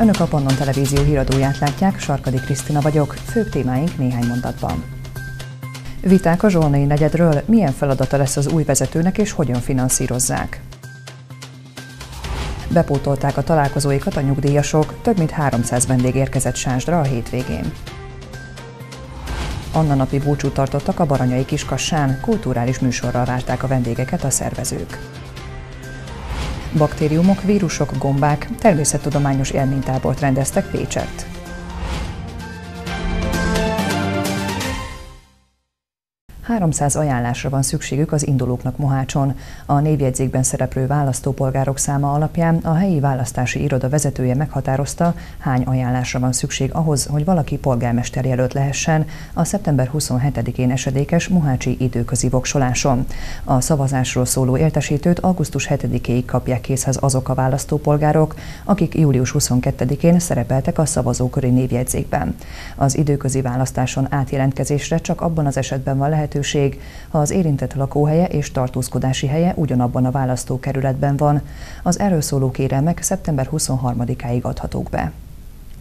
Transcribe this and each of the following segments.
Önök a Pannon Televízió híradóját látják, Sarkadi Krisztina vagyok, főbb témáink néhány mondatban. Viták a Zsolnai negyedről, milyen feladata lesz az új vezetőnek és hogyan finanszírozzák. Bepótolták a találkozóikat a nyugdíjasok, több mint 300 vendég érkezett Sásdra a hétvégén. Anna napi búcsút tartottak a Baranyai Kiskassán, kulturális műsorral várták a vendégeket a szervezők. Baktériumok, vírusok, gombák, természettudományos élménytábort rendeztek Pécsett. 300 ajánlásra van szükségük az indulóknak Mohácson. A névjegyzékben szereplő választópolgárok száma alapján a helyi választási iroda vezetője meghatározta, hány ajánlásra van szükség ahhoz, hogy valaki polgármester jelölt lehessen a szeptember 27-én esedékes Mohácsi időközi voksoláson. A szavazásról szóló értesítőt augusztus 7-éig kapják készhez azok a választópolgárok, akik július 22-én szerepeltek a szavazóköri névjegyzékben. Az időközi választáson átjelentkezésre csak abban az esetben van lehetőség, lehetőség, ha az érintett lakóhelye és tartózkodási helye ugyanabban a választókerületben van. Az erről szóló kérelmek szeptember 23-áig adhatók be.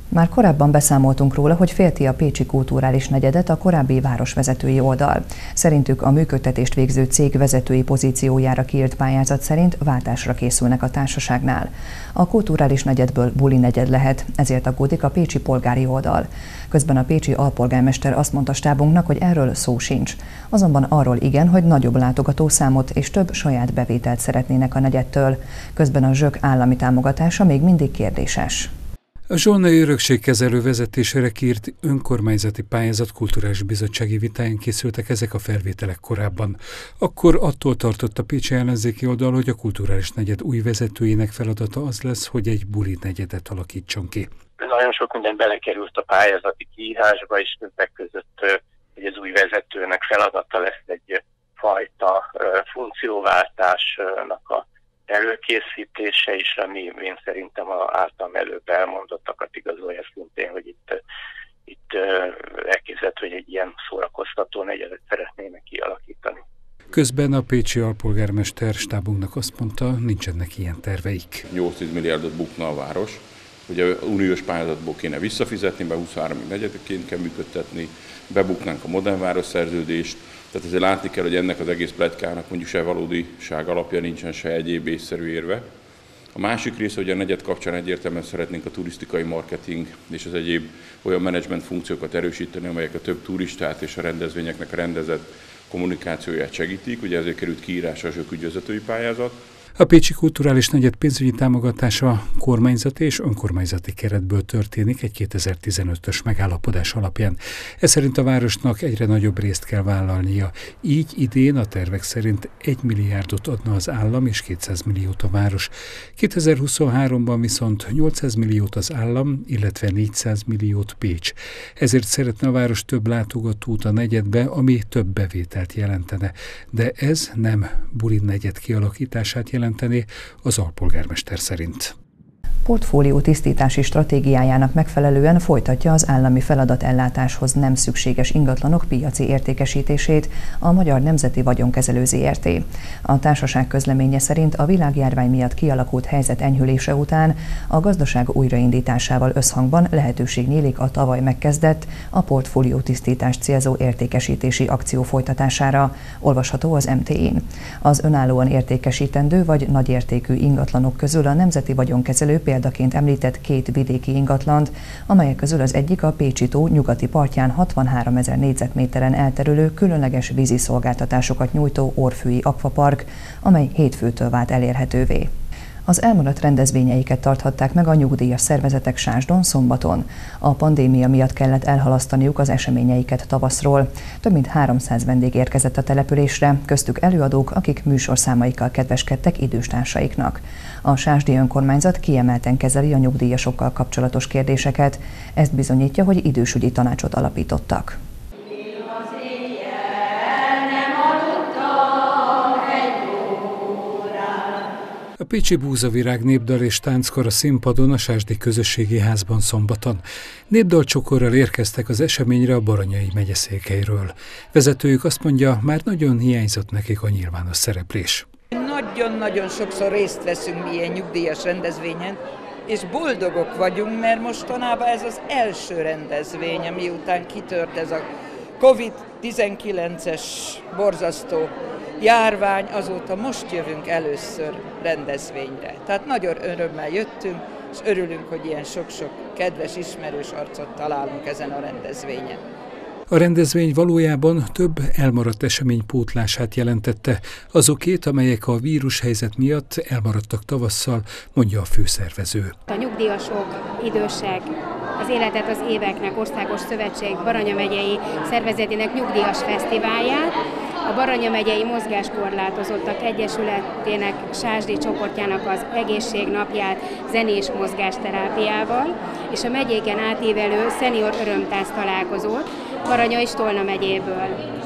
Már korábban beszámoltunk róla, hogy félti a Pécsi Kulturális Negyedet a korábbi városvezetői oldal. Szerintük a működtetést végző cég vezetői pozíciójára kiírt pályázat szerint váltásra készülnek a társaságnál. A kulturális negyedből buli negyed lehet, ezért aggódik a pécsi polgári oldal. Közben a pécsi alpolgármester azt mondta stábunknak, hogy erről szó sincs. Azonban arról igen, hogy nagyobb látogatószámot és több saját bevételt szeretnének a negyedtől. Közben a zsök állami támogatása még mindig kérdéses. A Zsolnai Örökségkezelő vezetésére kírt önkormányzati pályázat kulturális bizottsági vitáján készültek ezek a felvételek korábban. Akkor attól tartott a Pécsi ellenzéki oldal, hogy a kulturális negyed új vezetőjének feladata az lesz, hogy egy buli negyedet alakítson ki. Nagyon sok minden belekerült a pályázati kiírásba, és többek között, hogy az új vezetőnek feladata lesz egy fajta funkcióváltásnak a előkészítése is, ami én szerintem a általam előbb elmondottakat igazolja szintén, hogy itt, itt elképzelhető, hogy egy ilyen szórakoztató negyedet szeretnének kialakítani. Közben a Pécsi alpolgármester stábunknak azt mondta, nincsenek ilyen terveik. 8 milliárdot bukna a város, ugye uniós pályázatból kéne visszafizetni, be 23 negyedként kell működtetni, bebuknánk a modern város szerződést, tehát ezért látni kell, hogy ennek az egész pletykának mondjuk se valódiság alapja nincsen, se egyéb észszerű érve. A másik része, hogy a negyed kapcsán egyértelműen szeretnénk a turisztikai marketing és az egyéb olyan menedzsment funkciókat erősíteni, amelyek a több turistát és a rendezvényeknek a rendezett kommunikációját segítik. Ugye ezért került kiírásra a zsökügyvezetői pályázat. A Pécsi Kulturális Negyed pénzügyi támogatása kormányzati és önkormányzati keretből történik egy 2015-ös megállapodás alapján. Ez szerint a városnak egyre nagyobb részt kell vállalnia. Így idén a tervek szerint 1 milliárdot adna az állam és 200 milliót a város. 2023-ban viszont 800 milliót az állam, illetve 400 milliót Pécs. Ezért szeretne a város több látogatót a negyedbe, ami több bevételt jelentene. De ez nem Bulin negyed kialakítását jelent, jelenteni az alpolgármester szerint portfólió tisztítási stratégiájának megfelelően folytatja az állami feladatellátáshoz nem szükséges ingatlanok piaci értékesítését a Magyar Nemzeti Vagyonkezelő ZRT. A társaság közleménye szerint a világjárvány miatt kialakult helyzet enyhülése után a gazdaság újraindításával összhangban lehetőség nyílik a tavaly megkezdett a portfólió tisztítás célzó értékesítési akció folytatására, olvasható az MT-n. Az önállóan értékesítendő vagy nagyértékű ingatlanok közül a Nemzeti Vagyonkezelő például példaként említett két vidéki ingatlant, amelyek közül az egyik a Pécsi tó nyugati partján 63 ezer négyzetméteren elterülő különleges vízi szolgáltatásokat nyújtó Orfűi Akvapark, amely hétfőtől vált elérhetővé. Az elmaradt rendezvényeiket tarthatták meg a nyugdíjas szervezetek Sásdon szombaton. A pandémia miatt kellett elhalasztaniuk az eseményeiket tavaszról. Több mint 300 vendég érkezett a településre, köztük előadók, akik műsorszámaikkal kedveskedtek időstársaiknak. A Sásdi önkormányzat kiemelten kezeli a nyugdíjasokkal kapcsolatos kérdéseket. Ezt bizonyítja, hogy idősügyi tanácsot alapítottak. A Pécsi Búzavirág népdal és tánckor a színpadon a Sásdi Közösségi Házban szombaton. Népdalcsokorral érkeztek az eseményre a Baranyai megyeszékeiről. Vezetőjük azt mondja, már nagyon hiányzott nekik a nyilvános szereplés. Nagyon-nagyon sokszor részt veszünk ilyen nyugdíjas rendezvényen, és boldogok vagyunk, mert mostanában ez az első rendezvény, miután kitört ez a COVID-19-es borzasztó járvány, azóta most jövünk először rendezvényre. Tehát nagyon örömmel jöttünk, és örülünk, hogy ilyen sok-sok kedves, ismerős arcot találunk ezen a rendezvényen. A rendezvény valójában több elmaradt esemény pótlását jelentette, azokét, amelyek a vírushelyzet miatt elmaradtak tavasszal, mondja a főszervező. A nyugdíjasok, idősek, az Életet az Éveknek Országos Szövetség Baranya megyei szervezetének nyugdíjas fesztiválját, a Baranya megyei mozgáskorlátozottak egyesületének Sásdi csoportjának az egészségnapját zenés mozgásterápiával, és a megyéken átívelő szenior örömtász találkozót Baranya és Tolna megyéből.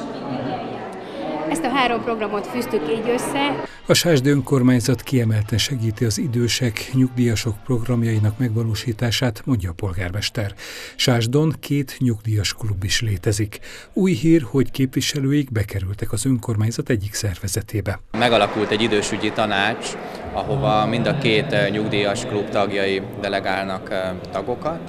Ezt a három programot fűztük így össze. A Sásd önkormányzat kiemelten segíti az idősek, nyugdíjasok programjainak megvalósítását, mondja a polgármester. Sásdon két nyugdíjas klub is létezik. Új hír, hogy képviselőik bekerültek az önkormányzat egyik szervezetébe. Megalakult egy idősügyi tanács, ahova mind a két nyugdíjas klub tagjai delegálnak eh, tagokat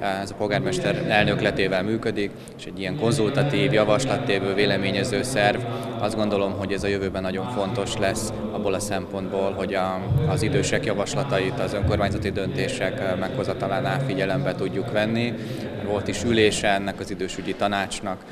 ez a polgármester elnökletével működik, és egy ilyen konzultatív, javaslattévő, véleményező szerv. Azt gondolom, hogy ez a jövőben nagyon fontos lesz abból a szempontból, hogy a, az idősek javaslatait az önkormányzati döntések meghozatalánál figyelembe tudjuk venni. Volt is ülése ennek az idősügyi tanácsnak,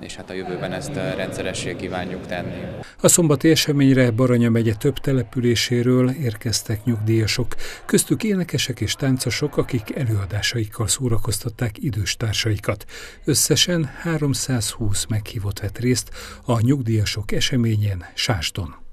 és hát a jövőben ezt rendszeressé kívánjuk tenni. A szombati eseményre Baranya megye több településéről érkeztek nyugdíjasok, köztük énekesek és táncosok, akik előadásaikkal szórakoztatták idős társaikat. Összesen 320 meghívott vett részt a nyugdíjasok eseményen Sáston.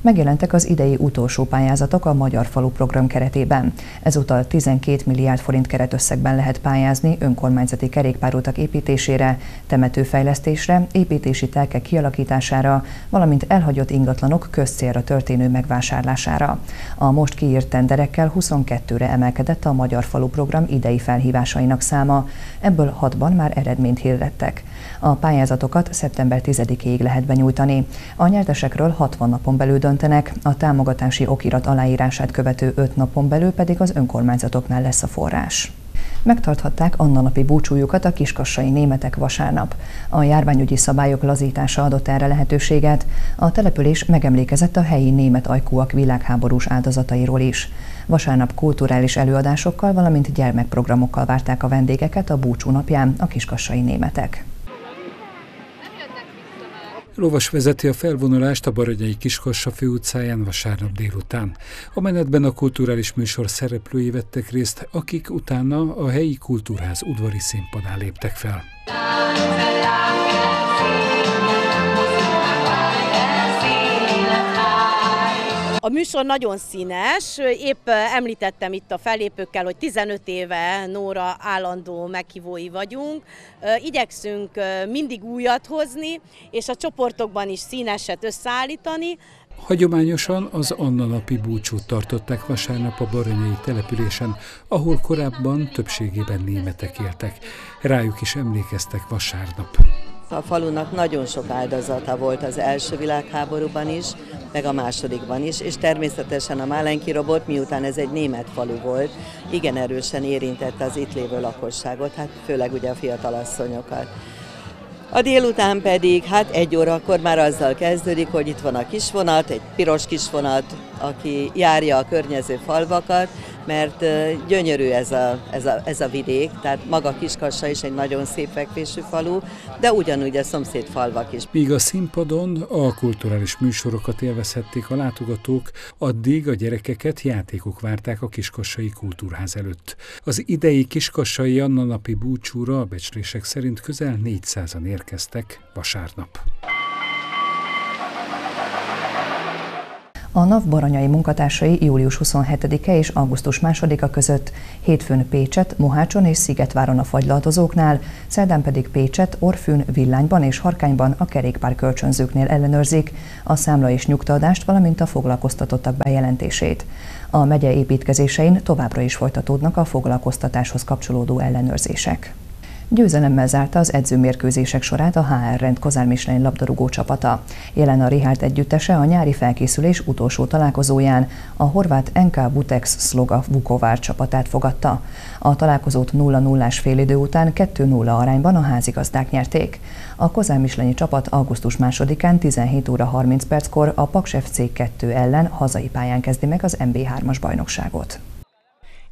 Megjelentek az idei utolsó pályázatok a Magyar Falu program keretében. Ezúttal 12 milliárd forint keretösszegben lehet pályázni önkormányzati kerékpárutak építésére, temetőfejlesztésre, építési telkek kialakítására, valamint elhagyott ingatlanok közcélra történő megvásárlására. A most kiírt tenderekkel 22-re emelkedett a Magyar Falu program idei felhívásainak száma, ebből 6-ban már eredményt hirdettek. A pályázatokat szeptember 10-ig lehet benyújtani. A nyertesekről 60 napon belül döntenek, a támogatási okirat aláírását követő 5 napon belül pedig az önkormányzatoknál lesz a forrás. Megtarthatták Anna napi búcsújukat a kiskassai németek vasárnap. A járványügyi szabályok lazítása adott erre lehetőséget. A település megemlékezett a helyi német ajkúak világháborús áldozatairól is. Vasárnap kulturális előadásokkal, valamint gyermekprogramokkal várták a vendégeket a búcsú napján a kiskassai németek. Lovas vezeti a felvonulást a Baranyai Kiskassa főutcáján vasárnap délután. A menetben a kulturális műsor szereplői vettek részt, akik utána a helyi kultúrház udvari színpadán léptek fel. A műsor nagyon színes, épp említettem itt a fellépőkkel, hogy 15 éve Nóra állandó meghívói vagyunk. Igyekszünk mindig újat hozni, és a csoportokban is színeset összeállítani. Hagyományosan az Anna napi búcsút tartották vasárnap a Baranyai településen, ahol korábban többségében németek éltek. Rájuk is emlékeztek vasárnap. A falunak nagyon sok áldozata volt az első világháborúban is, meg a másodikban is, és természetesen a Málenki robot, miután ez egy német falu volt, igen erősen érintette az itt lévő lakosságot, hát főleg ugye a fiatalasszonyokat. A délután pedig, hát egy órakor már azzal kezdődik, hogy itt van a kisvonat, egy piros kisvonat, aki járja a környező falvakat, mert gyönyörű ez a, ez, a, ez a vidék, tehát maga Kiskassa is egy nagyon szép fekvésű falu, de ugyanúgy a szomszéd falvak is. Míg a színpadon a kulturális műsorokat élvezhették a látogatók, addig a gyerekeket játékok várták a Kiskassai Kultúrház előtt. Az idei Kiskassai Anna napi búcsúra a becslések szerint közel 400-an érkeztek vasárnap. A NAV baranyai munkatársai július 27-e és augusztus 2-a között hétfőn Pécset, Mohácson és Szigetváron a fagylaltozóknál, szerdán pedig Pécset, Orfűn, Villányban és Harkányban a kerékpár kölcsönzőknél ellenőrzik a számla és nyugtaadást, valamint a foglalkoztatottak bejelentését. A megye építkezésein továbbra is folytatódnak a foglalkoztatáshoz kapcsolódó ellenőrzések. Győzelemmel zárta az edzőmérkőzések sorát a HR rend Kozár Michelin labdarúgó csapata. Jelen a Rihált együttese a nyári felkészülés utolsó találkozóján a horvát NK Butex Sloga Vukovár csapatát fogadta. A találkozót 0-0-ás félidő után 2-0 arányban a házigazdák nyerték. A Kozár Michelin csapat augusztus 2-án 17 óra 30 perckor a Paks FC 2 ellen hazai pályán kezdi meg az MB3-as bajnokságot.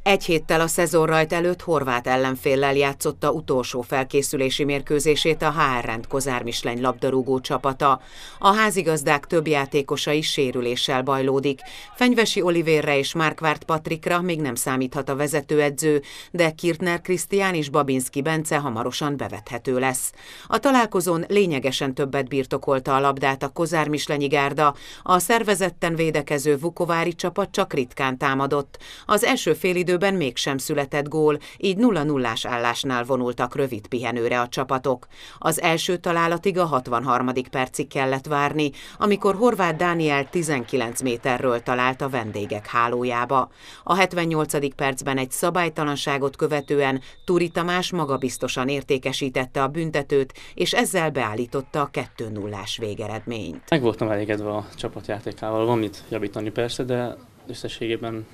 Egy héttel a szezonrajt előtt horvát ellenféllel játszotta utolsó felkészülési mérkőzését a HR Rend Kozár Misleny labdarúgó csapata. A házigazdák több játékosa is sérüléssel bajlódik. Fenyvesi Olivérre és Márkvárt Patrikra még nem számíthat a vezetőedző, de Kirtner Krisztián és Babinski Bence hamarosan bevethető lesz. A találkozón lényegesen többet birtokolta a labdát a Kozár Mislenyi gárda, a szervezetten védekező Vukovári csapat csak ritkán támadott. Az első félidő időben mégsem született gól, így 0-0-ás állásnál vonultak rövid pihenőre a csapatok. Az első találatig a 63. percig kellett várni, amikor Horváth Dániel 19 méterről talált a vendégek hálójába. A 78. percben egy szabálytalanságot követően Turi Tamás magabiztosan értékesítette a büntetőt, és ezzel beállította a 2-0-ás végeredményt. Meg voltam elégedve a csapatjátékával, van mit javítani persze, de összességében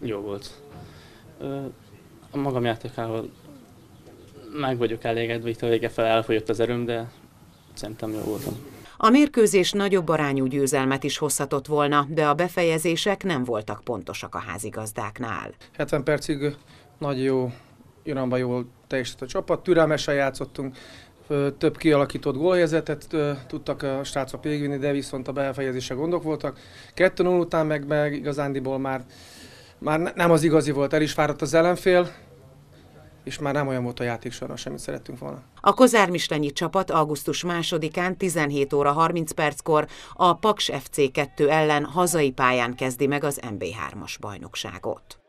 jó volt a magam játékával meg vagyok elégedve, itt a vége fel elfogyott az erőm, de szerintem jó voltam. A mérkőzés nagyobb arányú győzelmet is hozhatott volna, de a befejezések nem voltak pontosak a házigazdáknál. 70 percig nagy jó irányba jól teljesített a csapat, türelmesen játszottunk, több kialakított gólhelyzetet tudtak a srácok végigvinni, de viszont a befejezése gondok voltak. 2-0 után meg, meg igazándiból már már nem az igazi volt, el is fáradt az ellenfél, és már nem olyan volt a játék sorra, semmit szerettünk volna. A Kozár Mislenyi csapat augusztus 2-án 17 óra 30 perckor a Paks FC 2 ellen hazai pályán kezdi meg az MB3-as bajnokságot.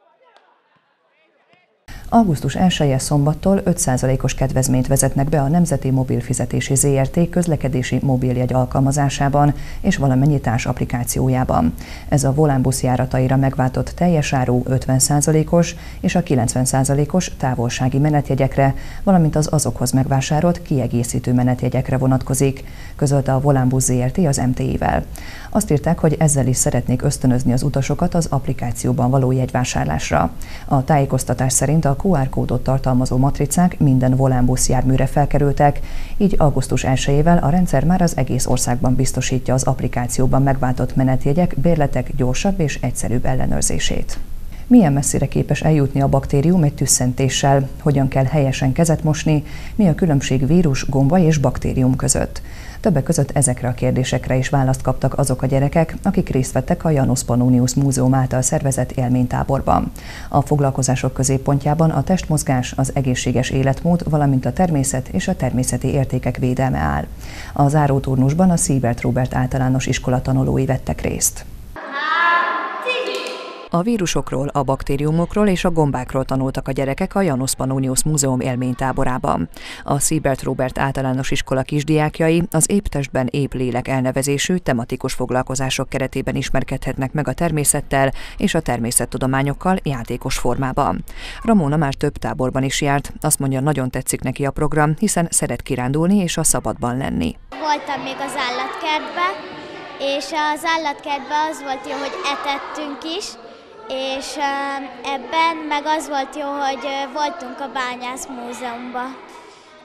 Augusztus 1 szombattól 5%-os kedvezményt vezetnek be a Nemzeti Mobilfizetési ZRT közlekedési mobiljegy alkalmazásában és valamennyi társ applikációjában. Ez a Volánbusz járataira megváltott teljes áru 50%-os és a 90%-os távolsági menetjegyekre, valamint az azokhoz megvásárolt kiegészítő menetjegyekre vonatkozik, közölte a Volánbusz ZRT az MTI-vel. Azt írták, hogy ezzel is szeretnék ösztönözni az utasokat az applikációban való jegyvásárlásra. A tájékoztatás szerint a QR kódot tartalmazó matricák minden volánbusz járműre felkerültek, így augusztus 1-ével a rendszer már az egész országban biztosítja az applikációban megváltott menetjegyek, bérletek gyorsabb és egyszerűbb ellenőrzését. Milyen messzire képes eljutni a baktérium egy tüsszentéssel? Hogyan kell helyesen kezet mosni? Mi a különbség vírus, gomba és baktérium között? Többek között ezekre a kérdésekre is választ kaptak azok a gyerekek, akik részt vettek a Janus Pannonius Múzeum által szervezett élménytáborban. A foglalkozások középpontjában a testmozgás, az egészséges életmód, valamint a természet és a természeti értékek védelme áll. A záróturnusban a Siebert Robert általános iskola tanulói vettek részt. A vírusokról, a baktériumokról és a gombákról tanultak a gyerekek a Janus Pannonius Múzeum élménytáborában. A Siebert Robert általános iskola kisdiákjai az Épp testben épp lélek elnevezésű tematikus foglalkozások keretében ismerkedhetnek meg a természettel és a természettudományokkal játékos formában. Ramona már több táborban is járt, azt mondja, nagyon tetszik neki a program, hiszen szeret kirándulni és a szabadban lenni. Voltam még az állatkertbe, és az állatkertben az volt jó, hogy etettünk is, és ebben meg az volt jó, hogy voltunk a Bányász Múzeumban.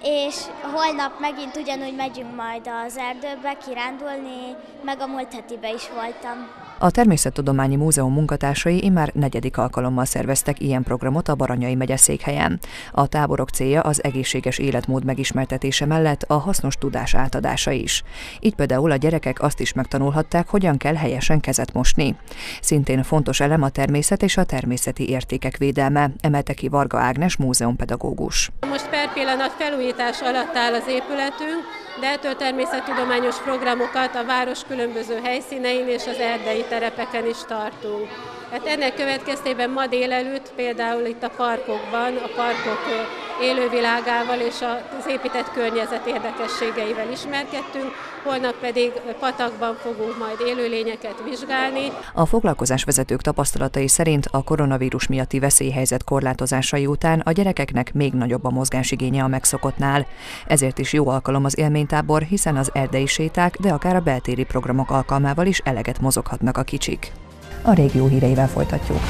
És holnap megint ugyanúgy megyünk majd az erdőbe kirándulni, meg a múlt hetibe is voltam. A Természettudományi Múzeum munkatársai immár negyedik alkalommal szerveztek ilyen programot a Baranyai megye székhelyen. A táborok célja az egészséges életmód megismertetése mellett a hasznos tudás átadása is. Így például a gyerekek azt is megtanulhatták, hogyan kell helyesen kezet mosni. Szintén fontos elem a természet és a természeti értékek védelme, emelte ki Varga Ágnes múzeumpedagógus. Most per pillanat felújítás alatt áll az épületünk, de ettől természettudományos programokat a város különböző helyszínein és az erdei terepeken is tartunk. Hát ennek következtében ma délelőtt például itt a parkokban, a parkok élővilágával és az épített környezet érdekességeivel ismerkedtünk, holnap pedig patakban fogunk majd élőlényeket vizsgálni. A foglalkozásvezetők tapasztalatai szerint a koronavírus miatti veszélyhelyzet korlátozásai után a gyerekeknek még nagyobb a mozgásigénye a megszokottnál. Ezért is jó alkalom az élménytábor, hiszen az erdei séták, de akár a beltéri programok alkalmával is eleget mozoghatnak a kicsik. A régió híreivel folytatjuk.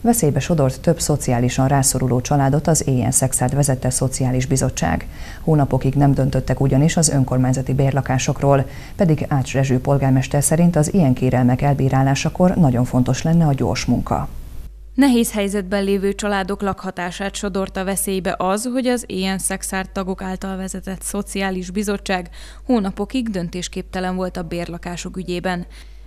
Veszélybe sodort több szociálisan rászoruló családot az éjjel szexárt vezette Szociális Bizottság. Hónapokig nem döntöttek ugyanis az önkormányzati bérlakásokról, pedig Ács Rezső polgármester szerint az ilyen kérelmek elbírálásakor nagyon fontos lenne a gyors munka. Nehéz helyzetben lévő családok lakhatását sodorta veszélybe az, hogy az ilyen szexárt tagok által vezetett Szociális Bizottság hónapokig döntésképtelen volt a bérlakások ügyében.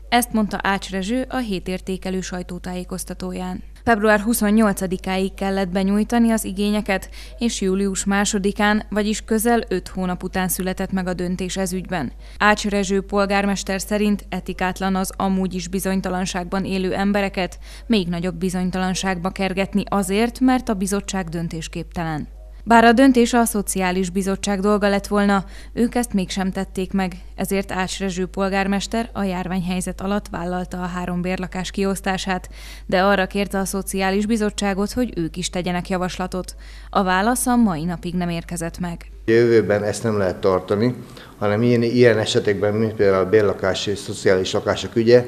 Ezt mondta Ács Rezső a hétértékelő sajtótájékoztatóján. Február 28-áig kellett benyújtani az igényeket, és július 2-án, vagyis közel 5 hónap után született meg a döntés ez ügyben. Ács Rezső polgármester szerint etikátlan az amúgy is bizonytalanságban élő embereket még nagyobb bizonytalanságba kergetni azért, mert a bizottság döntésképtelen. Bár a döntés a Szociális Bizottság dolga lett volna, ők ezt mégsem tették meg, ezért Ács Rezső polgármester a járványhelyzet alatt vállalta a három bérlakás kiosztását, de arra kérte a Szociális Bizottságot, hogy ők is tegyenek javaslatot. A válasz a mai napig nem érkezett meg. Jövőben ezt nem lehet tartani, hanem ilyen, ilyen esetekben, mint például a bérlakás és szociális lakások ügye,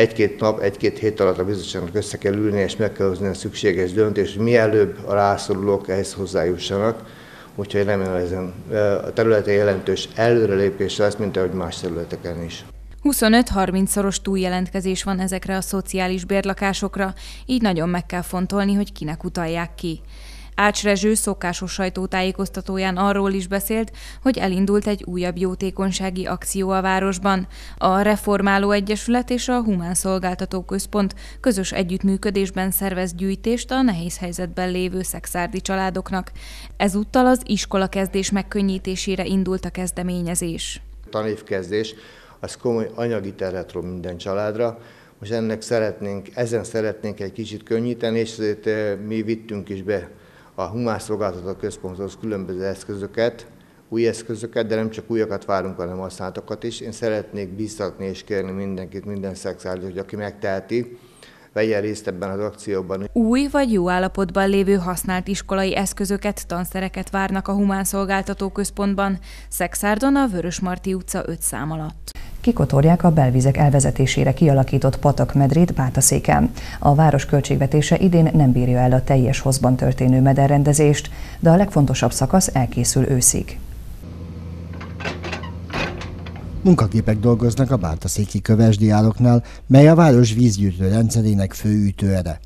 egy-két nap, egy-két hét alatt a bizottságnak össze kell ülni, és meg kell hozni a szükséges döntést, hogy mielőbb a rászorulók ehhez hozzájussanak. Úgyhogy remélem ezen a területen jelentős előrelépés lesz, mint ahogy más területeken is. 25-30 szoros túljelentkezés van ezekre a szociális bérlakásokra, így nagyon meg kell fontolni, hogy kinek utalják ki. Ács Rezső szokásos sajtótájékoztatóján arról is beszélt, hogy elindult egy újabb jótékonysági akció a városban. A Reformáló Egyesület és a Humán Szolgáltató Központ közös együttműködésben szervez gyűjtést a nehéz helyzetben lévő szexárdi családoknak. Ezúttal az iskola kezdés megkönnyítésére indult a kezdeményezés. Tanévkezdés az komoly anyagi terhet minden családra, most ennek szeretnénk, ezen szeretnénk egy kicsit könnyíteni, és ezért eh, mi vittünk is be a humán szolgáltató központhoz különböző eszközöket, új eszközöket, de nem csak újakat várunk, hanem használatokat is. Én szeretnék biztatni és kérni mindenkit, minden szexuális, hogy aki megteheti, vegyen részt ebben az akcióban. Új vagy jó állapotban lévő használt iskolai eszközöket, tanszereket várnak a Humán Szolgáltató Központban, Szexárdon a Vörösmarty utca 5 szám alatt. Kikotorják a belvizek elvezetésére kialakított patakmedrét Bátaszéken. A város költségvetése idén nem bírja el a teljes hozban történő mederrendezést, de a legfontosabb szakasz elkészül őszig. Munkaképek dolgoznak a Bártaszéki kövesdiáloknál, mely a város vízgyűjtő rendszerének fő ütőere.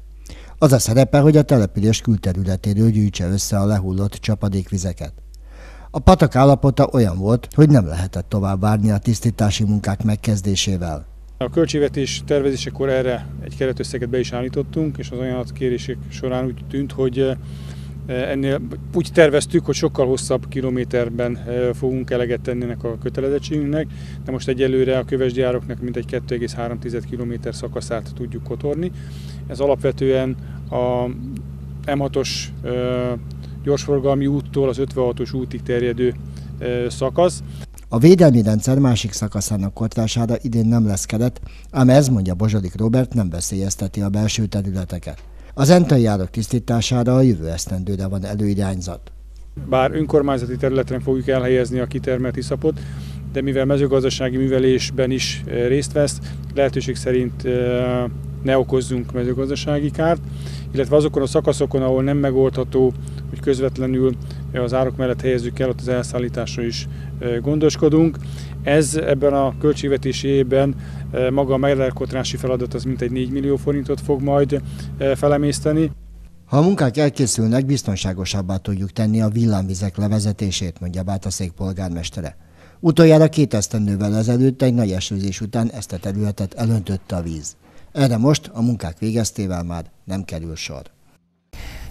Az a szerepe, hogy a település külterületéről gyűjtse össze a lehullott csapadékvizeket. A patak állapota olyan volt, hogy nem lehetett tovább várni a tisztítási munkák megkezdésével. A költségvetés tervezésekor erre egy keretösszeget be is állítottunk, és az ajánlatkérések során úgy tűnt, hogy Ennél úgy terveztük, hogy sokkal hosszabb kilométerben fogunk eleget tenni ennek a kötelezettségünknek, de most egyelőre a kövesgyároknak mintegy 2,3 km szakaszát tudjuk kotorni. Ez alapvetően a M6-os gyorsforgalmi úttól az 56-os útig terjedő szakasz. A védelmi rendszer másik szakaszának kortására idén nem lesz keret, ám ez, mondja Bozsodik Robert, nem veszélyezteti a belső területeket. Az entai árok tisztítására a jövő esztendőre van előirányzat. Bár önkormányzati területen fogjuk elhelyezni a kitermelt iszapot, de mivel mezőgazdasági művelésben is részt vesz, lehetőség szerint ne okozzunk mezőgazdasági kárt, illetve azokon a szakaszokon, ahol nem megoldható, hogy közvetlenül az árok mellett helyezzük el, ott az elszállításra is gondoskodunk. Ez ebben a költségvetési évben maga a megalkotrási feladat az mintegy 4 millió forintot fog majd felemészteni. Ha a munkák elkészülnek, biztonságosabbá tudjuk tenni a villámvizek levezetését, mondja Bátaszék polgármestere. Utoljára két esztendővel ezelőtt egy nagy esőzés után ezt a területet elöntötte a víz. Erre most a munkák végeztével már nem kerül sor.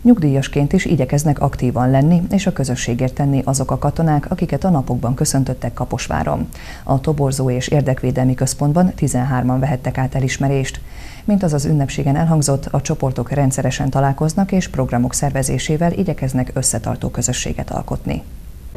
Nyugdíjasként is igyekeznek aktívan lenni, és a közösségért tenni azok a katonák, akiket a napokban köszöntöttek Kaposváron. A Toborzó és Érdekvédelmi Központban 13-an vehettek át elismerést. Mint az az ünnepségen elhangzott, a csoportok rendszeresen találkoznak és programok szervezésével igyekeznek összetartó közösséget alkotni.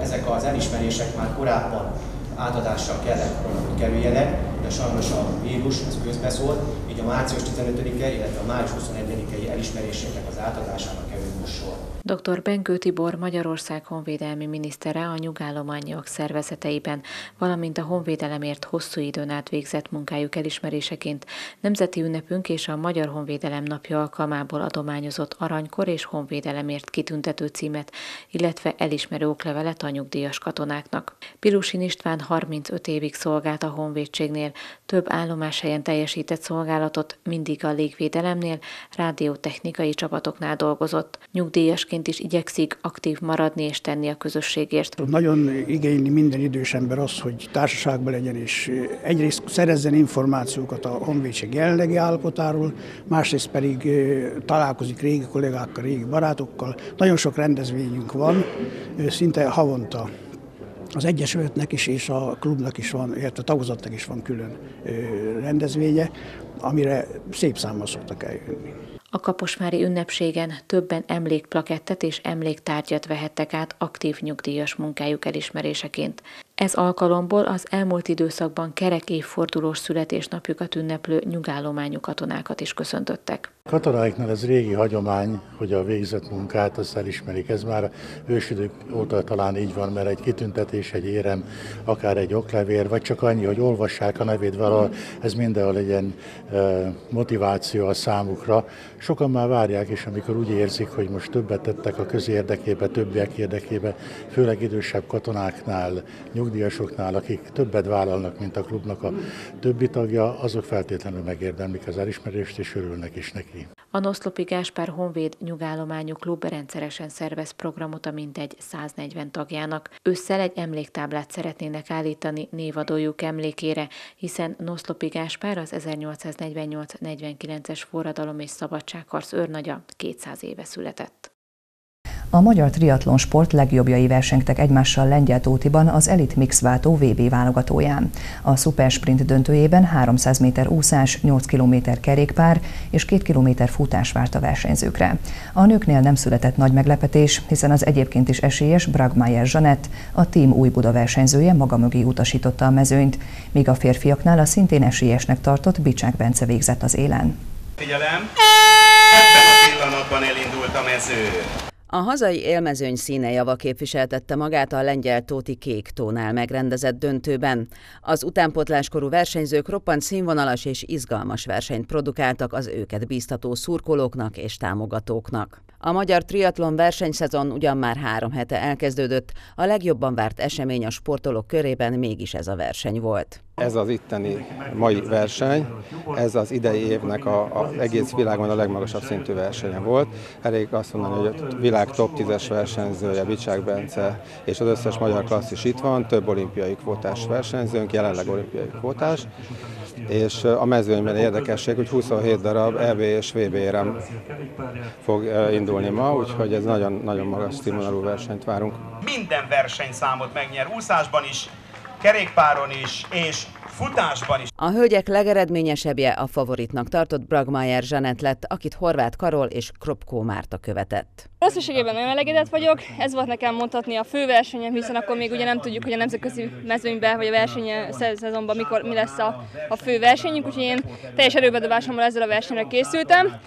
Ezek az elismerések már korábban átadásra kellett volna, hogy kerüljenek, de sajnos a vírus az közbeszólt, így a március 15-e, illetve a május 21-i elismeréseknek az átadására került most sor. Dr. Benkő Tibor Magyarország honvédelmi minisztere a nyugállományok szervezeteiben, valamint a honvédelemért hosszú időn át végzett munkájuk elismeréseként nemzeti ünnepünk és a Magyar Honvédelem napja alkalmából adományozott aranykor és honvédelemért kitüntető címet, illetve elismerő oklevelet a nyugdíjas katonáknak. Pilusin István 35 évig szolgált a honvédségnél, több állomáshelyen teljesített szolgálatot, mindig a légvédelemnél, rádiótechnikai csapatoknál dolgozott. Nyugdíjasként idősként is igyekszik aktív maradni és tenni a közösségért. Nagyon igényli minden idős ember az, hogy társaságban legyen, és egyrészt szerezzen információkat a honvédség jelenlegi állapotáról, másrészt pedig találkozik régi kollégákkal, régi barátokkal. Nagyon sok rendezvényünk van, szinte havonta az Egyesületnek is és a klubnak is van, illetve a tagozatnak is van külön rendezvénye, amire szép számmal szoktak eljönni. A Kaposmári ünnepségen többen emlékplakettet és emléktárgyat vehettek át aktív nyugdíjas munkájuk elismeréseként. Ez alkalomból az elmúlt időszakban kerek évfordulós születésnapjukat ünneplő nyugállományú katonákat is köszöntöttek. Katonáiknál ez régi hagyomány, hogy a végzett munkát azt elismerik. Ez már ősidők óta talán így van, mert egy kitüntetés, egy érem, akár egy oklevér, vagy csak annyi, hogy olvassák a nevét valahol, ez mindenhol legyen motiváció a számukra. Sokan már várják, és amikor úgy érzik, hogy most többet tettek a közérdekébe, többiek érdekébe, főleg idősebb katonáknál, nyugdíjasoknál, akik többet vállalnak, mint a klubnak a többi tagja, azok feltétlenül megérdemlik az elismerést, és örülnek is neki. A Noszlopi Gáspár Honvéd nyugállományú klub rendszeresen szervez programot a mintegy 140 tagjának. Ősszel egy emléktáblát szeretnének állítani névadójuk emlékére, hiszen Noszlopi Gáspár az 1848-49-es forradalom és szabadságharc őrnagya 200 éve született. A magyar triatlon sport legjobbjai versengtek egymással Lengyel Tótiban az Elit Mix váltó VB válogatóján. A Supersprint döntőjében 300 méter úszás, 8 km kerékpár és 2 km futás várt a versenyzőkre. A nőknél nem született nagy meglepetés, hiszen az egyébként is esélyes Bragmeier Zsanett, a Team Új Buda versenyzője maga mögé utasította a mezőnyt, míg a férfiaknál a szintén esélyesnek tartott Bicsák Bence végzett az élen. Figyelem! Ebben a pillanatban elindult a mező. A hazai élmezőny színe java képviseltette magát a lengyel Tóti Kék tónál megrendezett döntőben. Az utánpotláskorú versenyzők roppant színvonalas és izgalmas versenyt produkáltak az őket bíztató szurkolóknak és támogatóknak. A magyar triatlon versenyszezon ugyan már három hete elkezdődött, a legjobban várt esemény a sportolók körében mégis ez a verseny volt. Ez az itteni mai verseny, ez az idei évnek a, a egész világon a legmagasabb szintű versenye volt. Elég azt mondani, hogy a világ top 10-es versenyzője Bicsák Bence és az összes magyar klasszis itt van, több olimpiai kvótás versenyzőnk, jelenleg olimpiai kvótás és a mezőnyben érdekesség, hogy 27 darab EB és VB érem fog indulni ma, úgyhogy ez nagyon, nagyon magas színvonalú versenyt várunk. Minden versenyszámot megnyer, úszásban is, kerékpáron is, és futásban is. A hölgyek legeredményesebbje a favoritnak tartott Bragmeier Zsanett lett, akit Horváth Karol és Kropkó Márta követett. Összességében nagyon elégedett vagyok, ez volt nekem mondhatni a fő versenyem, hiszen akkor még ugye nem tudjuk, hogy a nemzetközi mezőnyben vagy a verseny szezonban mikor mi lesz a, a fő versenyünk, úgyhogy én teljes erőbedobásommal ezzel a versenyre készültem.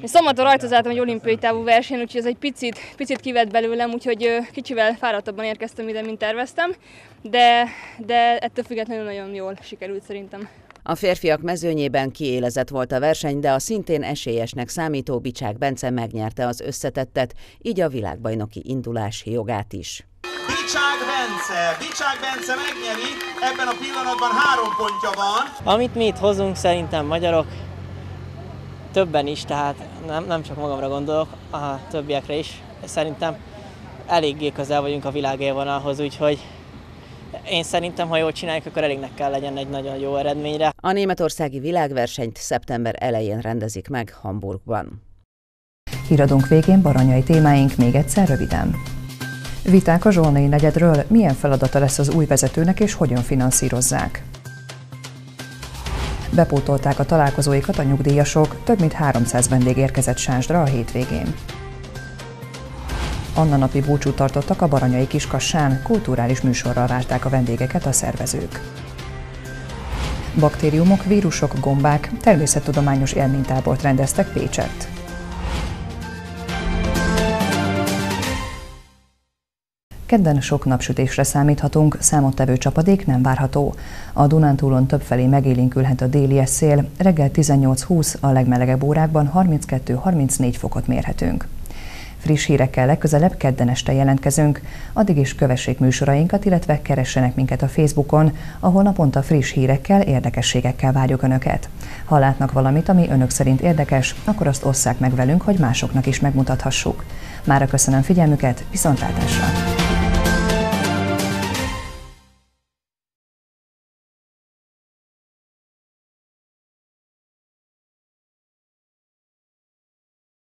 Én szombaton rajtozáltam egy olimpiai távú verseny, úgyhogy ez egy picit, picit kivett belőlem, úgyhogy kicsivel fáradtabban érkeztem ide, mint terveztem, de, de ettől függetlenül nagyon jól sikerült szerintem. A férfiak mezőnyében kiélezett volt a verseny, de a szintén esélyesnek számító Bicsák Bence megnyerte az összetettet, így a világbajnoki indulási jogát is. Bicsák Bence, Bicsák Bence megnyeri, ebben a pillanatban három pontja van. Amit mi itt hozunk, szerintem magyarok, többen is, tehát nem, nem csak magamra gondolok, a többiekre is. Szerintem eléggé közel vagyunk a világ élvonalhoz, úgyhogy én szerintem, ha jól csináljuk, akkor elégnek kell legyen egy nagyon jó eredményre. A németországi világversenyt szeptember elején rendezik meg Hamburgban. Híradónk végén baranyai témáink még egyszer röviden. Viták a Zsolnai negyedről, milyen feladata lesz az új vezetőnek és hogyan finanszírozzák. Bepótolták a találkozóikat a nyugdíjasok, több mint 300 vendég érkezett Sánsdra a hétvégén. Anna napi búcsút tartottak a Baranyai Kiskassán, kulturális műsorral várták a vendégeket a szervezők. Baktériumok, vírusok, gombák természettudományos élménytábort rendeztek Pécsett. Kedden sok napsütésre számíthatunk, számottevő csapadék nem várható. A Dunántúlon többfelé megélénkülhet a déli szél, reggel 18-20, a legmelegebb órákban 32-34 fokot mérhetünk. Friss hírekkel legközelebb kedden este jelentkezünk, addig is kövessék műsorainkat, illetve keressenek minket a Facebookon, ahol naponta friss hírekkel, érdekességekkel várjuk Önöket. Ha látnak valamit, ami Önök szerint érdekes, akkor azt osszák meg velünk, hogy másoknak is megmutathassuk. Mára köszönöm figyelmüket, viszontlátásra!